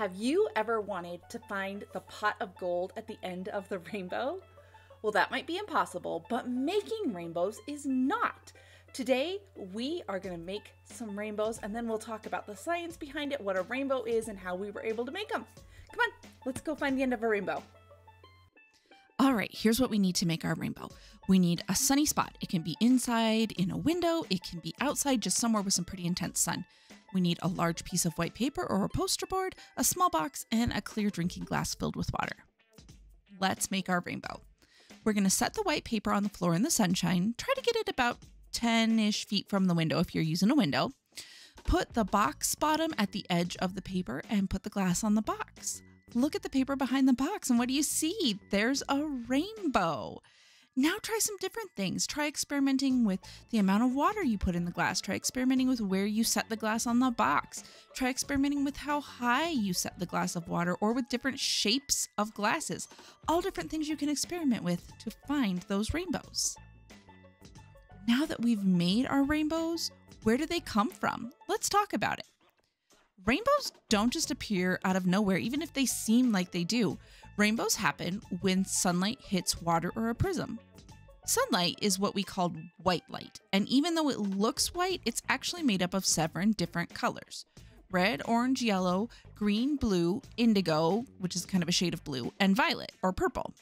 Have you ever wanted to find the pot of gold at the end of the rainbow? Well, that might be impossible, but making rainbows is not. Today, we are going to make some rainbows and then we'll talk about the science behind it, what a rainbow is, and how we were able to make them. Come on, let's go find the end of a rainbow. All right, here's what we need to make our rainbow. We need a sunny spot. It can be inside in a window, it can be outside just somewhere with some pretty intense sun. We need a large piece of white paper or a poster board, a small box, and a clear drinking glass filled with water. Let's make our rainbow. We're going to set the white paper on the floor in the sunshine. Try to get it about 10 ish feet from the window if you're using a window. Put the box bottom at the edge of the paper and put the glass on the box. Look at the paper behind the box, and what do you see? There's a rainbow. Now try some different things. Try experimenting with the amount of water you put in the glass. Try experimenting with where you set the glass on the box. Try experimenting with how high you set the glass of water or with different shapes of glasses. All different things you can experiment with to find those rainbows. Now that we've made our rainbows, where do they come from? Let's talk about it. Rainbows don't just appear out of nowhere, even if they seem like they do. Rainbows happen when sunlight hits water or a prism. Sunlight is what we call white light, and even though it looks white, it's actually made up of seven different colors red, orange, yellow, green, blue, indigo, which is kind of a shade of blue, and violet or purple.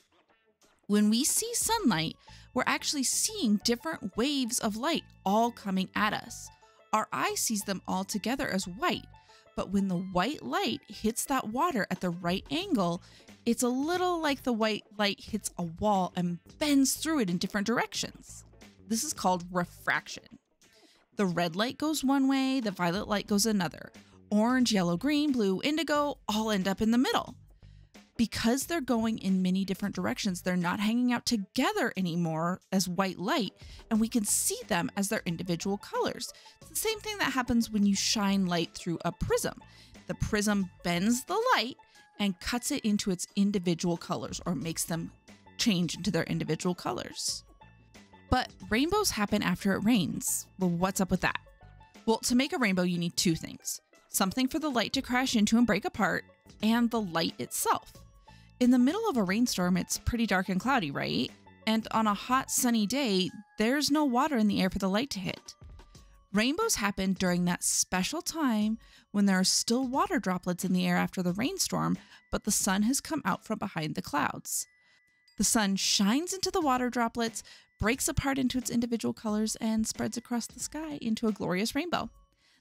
When we see sunlight, we're actually seeing different waves of light all coming at us. Our eye sees them all together as white, but when the white light hits that water at the right angle, it's a little like the white light hits a wall and bends through it in different directions. This is called refraction. The red light goes one way, the violet light goes another. Orange, yellow, green, blue, indigo all end up in the middle. Because they're going in many different directions, they're not hanging out together anymore as white light, and we can see them as their individual colors. It's the same thing that happens when you shine light through a prism. The prism bends the light and cuts it into its individual colors or makes them change into their individual colors. But rainbows happen after it rains. Well, what's up with that? Well, to make a rainbow, you need two things something for the light to crash into and break apart, and the light itself. In the middle of a rainstorm, it's pretty dark and cloudy, right? And on a hot, sunny day, there's no water in the air for the light to hit. Rainbows happen during that special time when there are still water droplets in the air after the rainstorm, but the sun has come out from behind the clouds. The sun shines into the water droplets, breaks apart into its individual colors, and spreads across the sky into a glorious rainbow.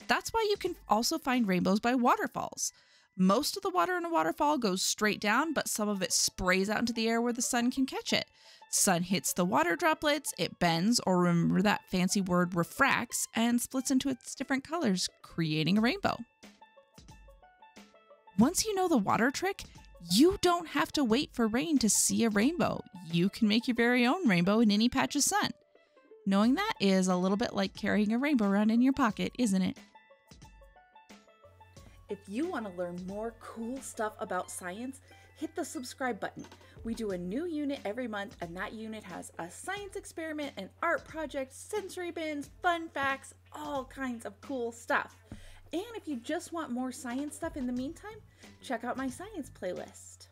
That's why you can also find rainbows by waterfalls. Most of the water in a waterfall goes straight down, but some of it sprays out into the air where the sun can catch it. Sun hits the water droplets, it bends, or remember that fancy word refracts, and splits into its different colors, creating a rainbow. Once you know the water trick, you don't have to wait for rain to see a rainbow. You can make your very own rainbow in any patch of sun. Knowing that is a little bit like carrying a rainbow around in your pocket, isn't it? If you want to learn more cool stuff about science, hit the subscribe button. We do a new unit every month, and that unit has a science experiment, an art project, sensory bins, fun facts, all kinds of cool stuff. And if you just want more science stuff in the meantime, check out my science playlist.